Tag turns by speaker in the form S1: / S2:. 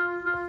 S1: Bye.